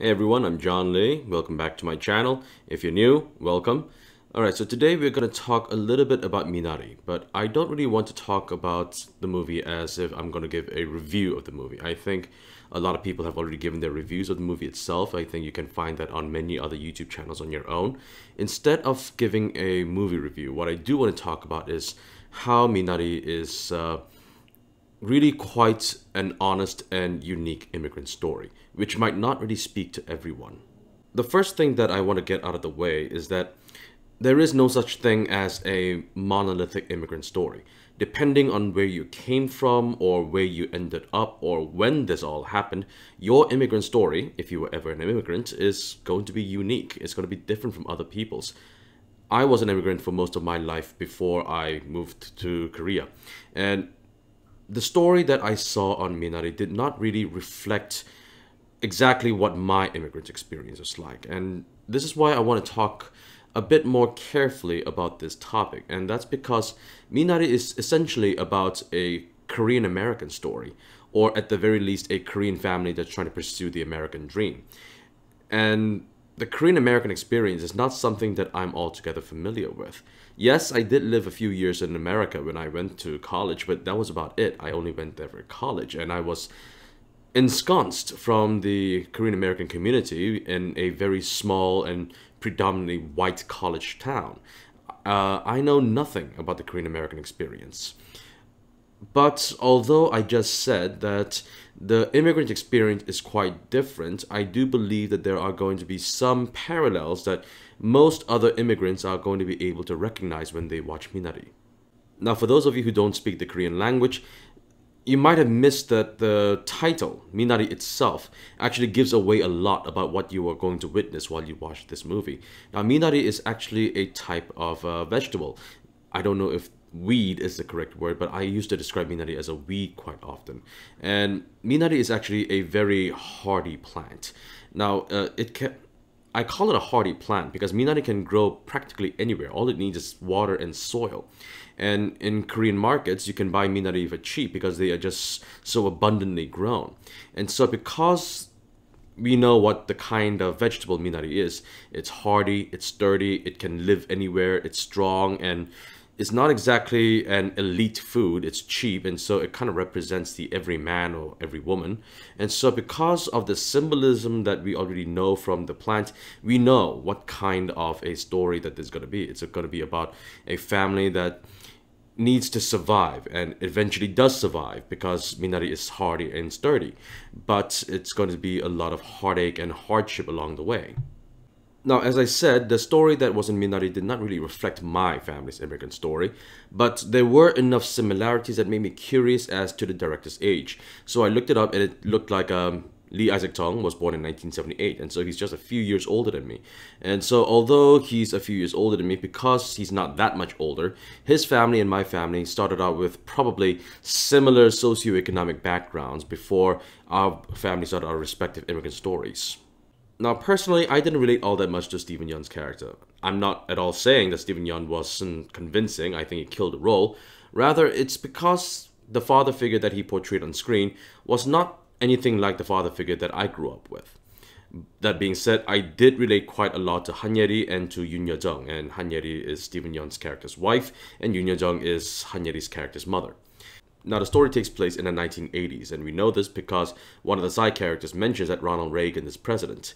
Hey everyone, I'm John Lee. Welcome back to my channel. If you're new, welcome. Alright, so today we're going to talk a little bit about Minari, but I don't really want to talk about the movie as if I'm going to give a review of the movie. I think a lot of people have already given their reviews of the movie itself. I think you can find that on many other YouTube channels on your own. Instead of giving a movie review, what I do want to talk about is how Minari is uh, really quite an honest and unique immigrant story, which might not really speak to everyone. The first thing that I want to get out of the way is that there is no such thing as a monolithic immigrant story. Depending on where you came from or where you ended up or when this all happened, your immigrant story, if you were ever an immigrant, is going to be unique. It's going to be different from other people's. I was an immigrant for most of my life before I moved to Korea. And the story that I saw on Minari did not really reflect exactly what my immigrant experience was like. And this is why I want to talk a bit more carefully about this topic. And that's because Minari is essentially about a Korean American story, or at the very least, a Korean family that's trying to pursue the American dream. And the Korean American experience is not something that I'm altogether familiar with. Yes, I did live a few years in America when I went to college, but that was about it. I only went there for college, and I was ensconced from the Korean American community in a very small and predominantly white college town. Uh, I know nothing about the Korean American experience. But although I just said that the immigrant experience is quite different, I do believe that there are going to be some parallels that most other immigrants are going to be able to recognize when they watch Minari. Now, for those of you who don't speak the Korean language, you might have missed that the title, Minari itself, actually gives away a lot about what you are going to witness while you watch this movie. Now, Minari is actually a type of uh, vegetable. I don't know if weed is the correct word, but I used to describe Minari as a weed quite often. And Minari is actually a very hardy plant. Now, uh, it can I call it a hardy plant because Minari can grow practically anywhere. All it needs is water and soil. And in Korean markets, you can buy Minari for cheap because they are just so abundantly grown. And so because we know what the kind of vegetable Minari is, it's hardy, it's sturdy, it can live anywhere, it's strong, and it's not exactly an elite food. It's cheap, and so it kind of represents the every man or every woman. And so because of the symbolism that we already know from the plant, we know what kind of a story that there's going to be. It's going to be about a family that needs to survive and eventually does survive because Minari is hardy and sturdy. But it's going to be a lot of heartache and hardship along the way. Now, as I said, the story that was in Minari did not really reflect my family's immigrant story, but there were enough similarities that made me curious as to the director's age. So I looked it up and it looked like um, Lee Isaac Chung was born in 1978, and so he's just a few years older than me. And so, although he's a few years older than me, because he's not that much older, his family and my family started out with probably similar socioeconomic backgrounds before our family started our respective immigrant stories. Now, personally, I didn't relate all that much to Steven Yeun's character. I'm not at all saying that Steven Yeun wasn't convincing, I think he killed the role. Rather, it's because the father figure that he portrayed on screen was not anything like the father figure that I grew up with. That being said, I did relate quite a lot to Han Ye-ri and to Youn Yuh-jung, and Han Ye-ri is Steven Yeun's character's wife, and Youn Yuh-jung is Han Ye-ri's character's mother. Now, the story takes place in the 1980s, and we know this because one of the side characters mentions that Ronald Reagan is president.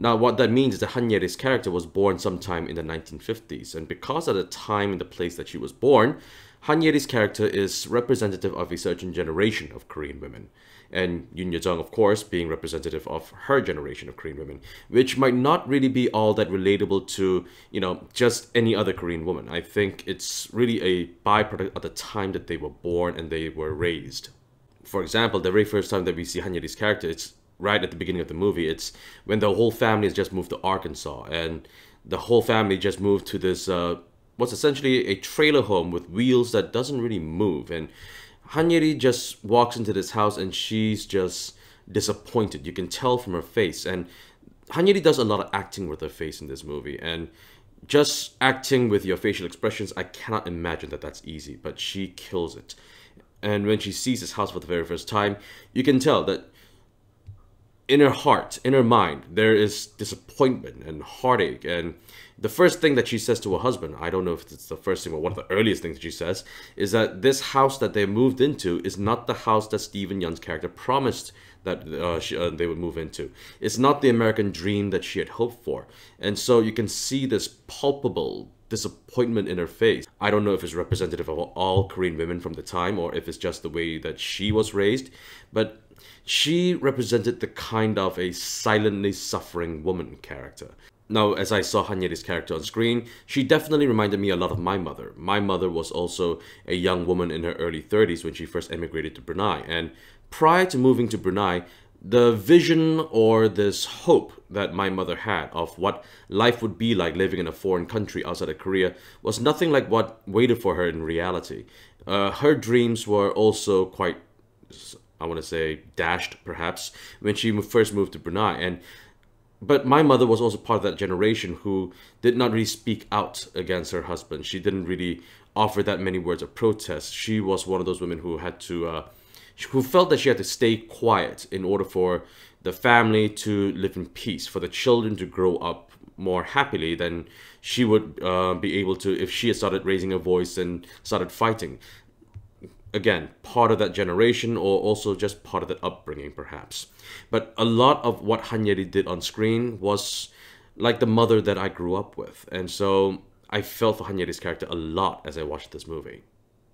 Now, what that means is that Han Ye-ri's character was born sometime in the 1950s, and because of the time and the place that she was born, Han Ye-ri's character is representative of a certain generation of Korean women and Youn Yuh-jung, of course, being representative of her generation of Korean women, which might not really be all that relatable to, you know, just any other Korean woman. I think it's really a byproduct of the time that they were born and they were raised. For example, the very first time that we see Han Ye-ri's character, it's right at the beginning of the movie. It's when the whole family has just moved to Arkansas and the whole family just moved to this, uh, what's essentially a trailer home with wheels that doesn't really move. And Han Ye-ri just walks into this house and she's just disappointed. You can tell from her face. And Han Ye-ri does a lot of acting with her face in this movie. And just acting with your facial expressions, I cannot imagine that that's easy, but she kills it. And when she sees this house for the very first time, you can tell that in her heart, in her mind, there is disappointment and heartache. And the first thing that she says to her husband, I don't know if it's the first thing or one of the earliest things she says, is that this house that they moved into is not the house that Steven Yeun's character promised that uh, she, uh, they would move into. It's not the American dream that she had hoped for. And so you can see this palpable disappointment in her face. I don't know if it's representative of all Korean women from the time or if it's just the way that she was raised, but she represented the kind of a silently suffering woman character. Now, as I saw Han Ye-ri's character on screen, she definitely reminded me a lot of my mother. My mother was also a young woman in her early 30s when she first emigrated to Brunei, and prior to moving to Brunei, the vision or this hope that my mother had of what life would be like living in a foreign country outside of Korea was nothing like what waited for her in reality. Uh, her dreams were also quite, I want to say, dashed perhaps when she first moved to Brunei. And but my mother was also part of that generation who did not really speak out against her husband. She didn't really offer that many words of protest. She was one of those women who had to. Uh, who felt that she had to stay quiet in order for the family to live in peace, for the children to grow up more happily than she would uh, be able to if she had started raising her voice and started fighting. Again, part of that generation or also just part of that upbringing, perhaps. But a lot of what Han Ye-ri did on screen was like the mother that I grew up with. And so I felt for Han Ye-ri's character a lot as I watched this movie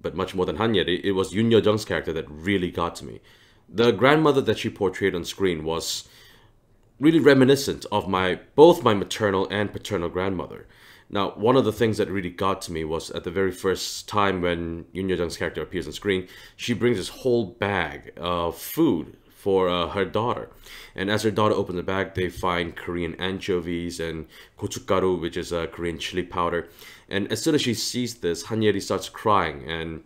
but much more than Han Ye-ri, it was Youn Yuh-jung's character that really got to me. The grandmother that she portrayed on screen was really reminiscent of my both my maternal and paternal grandmother. Now, one of the things that really got to me was at the very first time when Youn Yuh-jung's character appears on screen, she brings this whole bag of food for uh, her daughter. And as her daughter opens the bag, they find Korean anchovies and gochugaru, which is a Korean chili powder. And as soon as she sees this, Han Ye-ri starts crying. And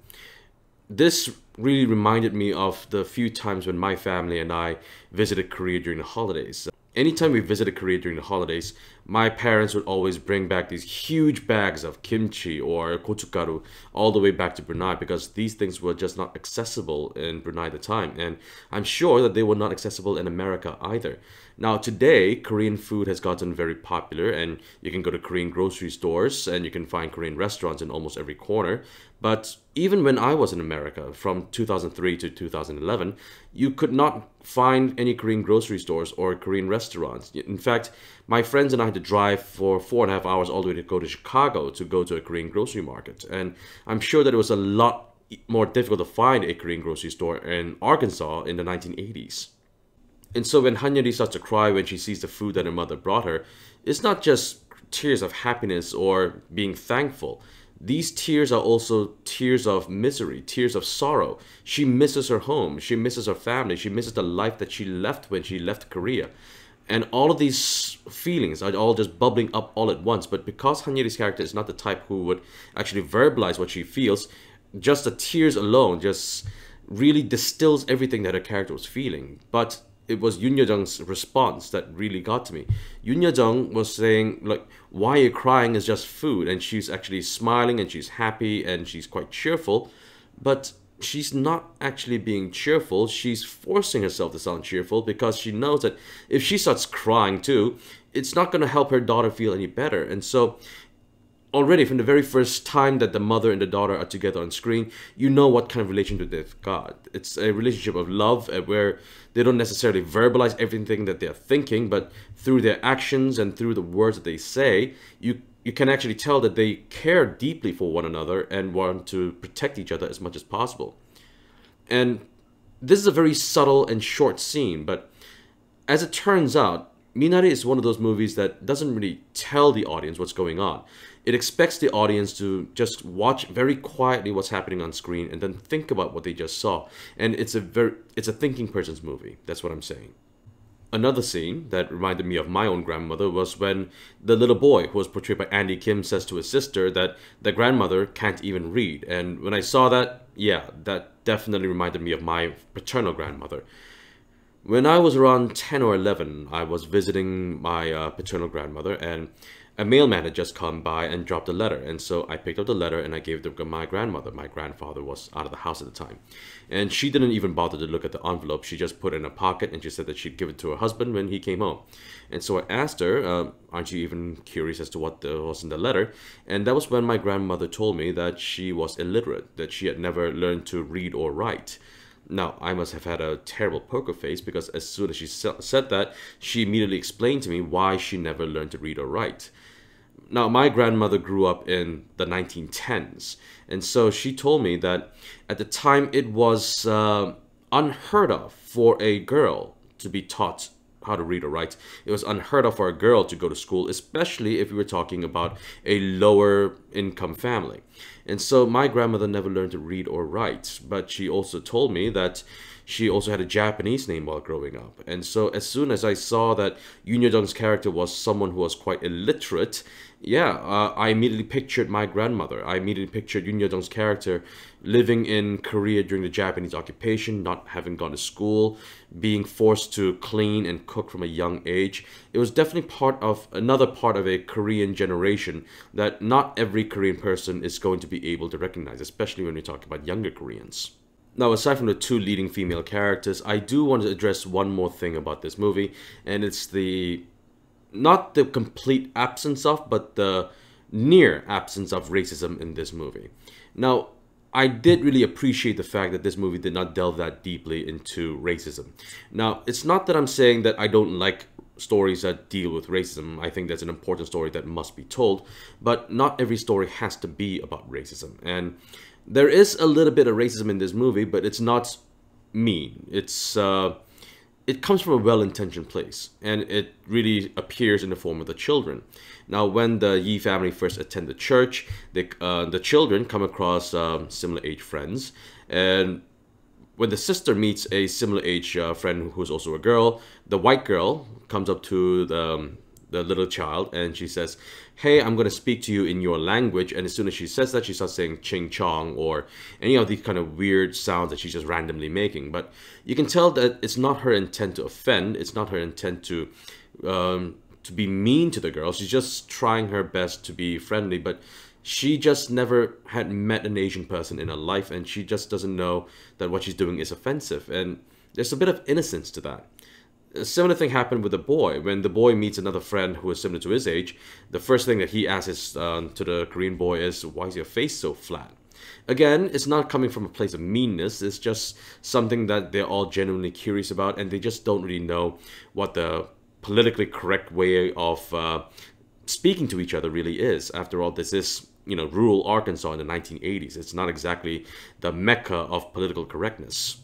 this really reminded me of the few times when my family and I visited Korea during the holidays anytime we visited Korea during the holidays, my parents would always bring back these huge bags of kimchi or gochugaru all the way back to Brunei because these things were just not accessible in Brunei at the time. And I'm sure that they were not accessible in America either. Now, today, Korean food has gotten very popular, and you can go to Korean grocery stores and you can find Korean restaurants in almost every corner. But even when I was in America from 2003 to 2011, you could not find any Korean grocery stores or Korean restaurants. In fact, my friends and I had to drive for four and a half hours all the way to go to Chicago to go to a Korean grocery market. And I'm sure that it was a lot more difficult to find a Korean grocery store in Arkansas in the 1980s. And so when Han Ye-ri starts to cry when she sees the food that her mother brought her, it's not just tears of happiness or being thankful. These tears are also tears of misery, tears of sorrow. She misses her home, she misses her family, she misses the life that she left when she left Korea. And all of these feelings are all just bubbling up all at once. But because Han Ye-ri's character is not the type who would actually verbalize what she feels, just the tears alone just really distills everything that her character was feeling. But it was Youn Yuh-jung's response that really got to me. Youn Yuh-jung was saying like, "Why are you crying? Is just food," and she's actually smiling and she's happy and she's quite cheerful, but she's not actually being cheerful. She's forcing herself to sound cheerful because she knows that if she starts crying too, it's not going to help her daughter feel any better. And so already from the very first time that the mother and the daughter are together on screen, you know what kind of relationship they've got. It's a relationship of love uh, where they don't necessarily verbalize everything that they're thinking, but through their actions and through the words that they say, you you can actually tell that they care deeply for one another and want to protect each other as much as possible. And this is a very subtle and short scene, but as it turns out, Minari is one of those movies that doesn't really tell the audience what's going on. It expects the audience to just watch very quietly what's happening on screen and then think about what they just saw. And it's a very it's a thinking person's movie. That's what I'm saying. Another scene that reminded me of my own grandmother was when the little boy, who was portrayed by Alan Kim, says to his sister that the grandmother can't even read. And when I saw that, yeah, that definitely reminded me of my paternal grandmother When I was around 10 or 11, I was visiting my uh, paternal grandmother and a mailman had just come by and dropped a letter. And so I picked up the letter and I gave it to my grandmother. My grandfather was out of the house at the time. And she didn't even bother to look at the envelope. She just put it in a pocket and she said that she'd give it to her husband when he came home. And so I asked her, uh, aren't you even curious as to what was in the letter? And that was when my grandmother told me that she was illiterate, that she had never learned to read or write. Now, I must have had a terrible poker face because as soon as she said that, she immediately explained to me why she never learned to read or write. Now, my grandmother grew up in the 1910s, and so she told me that at the time it was uh, unheard of for a girl to be taught how to read or write. It was unheard of for a girl to go to school, especially if we were talking about a lower income family. And so my grandmother never learned to read or write, but she also told me that she also had a Japanese name while growing up. And so as soon as I saw that Youn Yuh-jung's character was someone who was quite illiterate, yeah, uh, I immediately pictured my grandmother. I immediately pictured Youn Yuh-jung's character living in Korea during the Japanese occupation, not having gone to school, being forced to clean and cook from a young age. It was definitely part of another part of a Korean generation that not every Korean person is going to be able to recognize, especially when we talk about younger Koreans. Now, aside from the two leading female characters, I do want to address one more thing about this movie, and it's the not the complete absence of, but the near absence of racism in this movie. Now, I did really appreciate the fact that this movie did not delve that deeply into racism. Now, it's not that I'm saying that I don't like stories that deal with racism. I think that's an important story that must be told, but not every story has to be about racism. And there is a little bit of racism in this movie, but it's not mean. It's uh, it comes from a well-intentioned place and it really appears in the form of the children. Now when the yi family first attend the church they, uh, the children come across um, similar age friends and when the sister meets a similar age uh, friend who's also a girl the white girl comes up to the um, the little child and she says, hey, I'm going to speak to you in your language. And as soon as she says that, she starts saying ching chong or any of these kind of weird sounds that she's just randomly making. But you can tell that it's not her intent to offend. It's not her intent to, um, to be mean to the girl. She's just trying her best to be friendly. But she just never had met an Asian person in her life and she just doesn't know that what she's doing is offensive. And there's a bit of innocence to that a similar thing happened with the boy. When the boy meets another friend who is similar to his age, the first thing that he asks uh, to the Korean boy is, why is your face so flat? Again, it's not coming from a place of meanness. It's just something that they're all genuinely curious about and they just don't really know what the politically correct way of uh, speaking to each other really is. After all, this is, you know, rural Arkansas in the 1980s. It's not exactly the mecca of political correctness.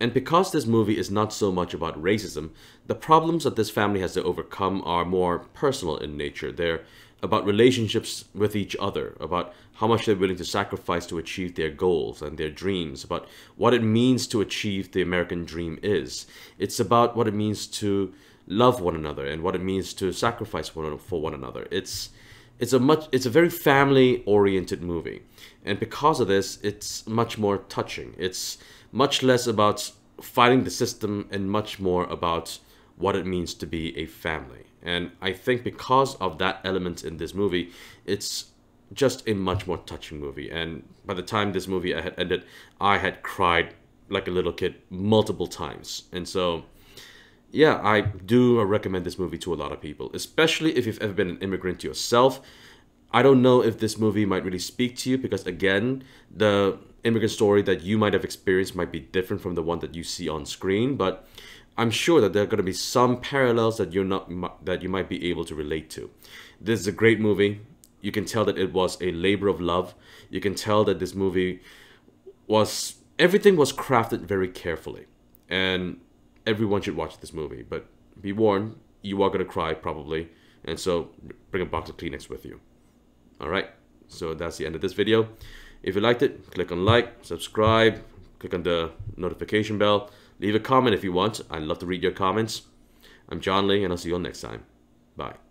And because this movie is not so much about racism, the problems that this family has to overcome are more personal in nature. They're about relationships with each other, about how much they're willing to sacrifice to achieve their goals and their dreams, about what it means to achieve the American dream is. It's about what it means to love one another and what it means to sacrifice for one another. It's it's a much it's a very family oriented movie. And because of this, it's much more touching. It's much less about fighting the system and much more about what it means to be a family. And I think because of that element in this movie, it's just a much more touching movie. And by the time this movie had ended, I had cried like a little kid multiple times. And so, yeah, I do recommend this movie to a lot of people, especially if you've ever been an immigrant yourself. I don't know if this movie might really speak to you because, again, the immigrant story that you might have experienced might be different from the one that you see on screen, but I'm sure that there are going to be some parallels that you're not that you might be able to relate to. This is a great movie. You can tell that it was a labor of love. You can tell that this movie was everything was crafted very carefully, and everyone should watch this movie. But be warned, you are going to cry probably, and so bring a box of Kleenex with you. All right. So that's the end of this video. If you liked it, click on like, subscribe, click on the notification bell, leave a comment if you want. I'd love to read your comments. I'm John Lee, and I'll see you all next time. Bye.